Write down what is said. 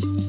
you